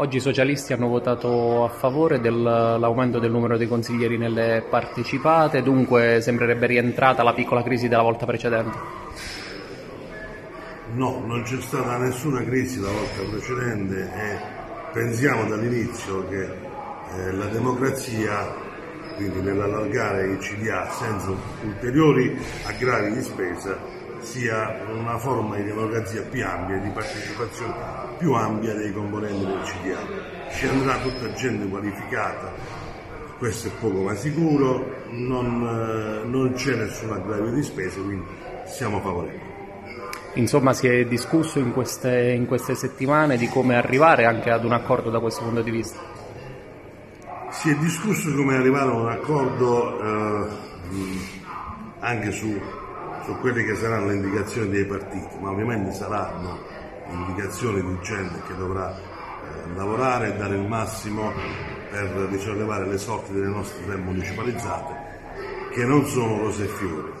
Oggi i socialisti hanno votato a favore dell'aumento del numero dei consiglieri nelle partecipate, dunque sembrerebbe rientrata la piccola crisi della volta precedente. No, non c'è stata nessuna crisi la volta precedente e pensiamo dall'inizio che eh, la democrazia, quindi nell'allargare i CDA senza ulteriori aggravi di spesa, sia una forma di democrazia più ampia, di partecipazione più ampia dei componenti del CDA. Ci andrà tutta gente qualificata, questo è poco ma sicuro, non, eh, non c'è nessun aggravio di spese, quindi siamo favorevoli. Insomma si è discusso in queste, in queste settimane di come arrivare anche ad un accordo da questo punto di vista. Si è discusso come arrivare a un accordo eh, anche su su quelle che saranno le indicazioni dei partiti, ma ovviamente saranno indicazioni di gente che dovrà eh, lavorare e dare il massimo per risollevare le sorti delle nostre tre municipalizzate, che non sono rose e fiori.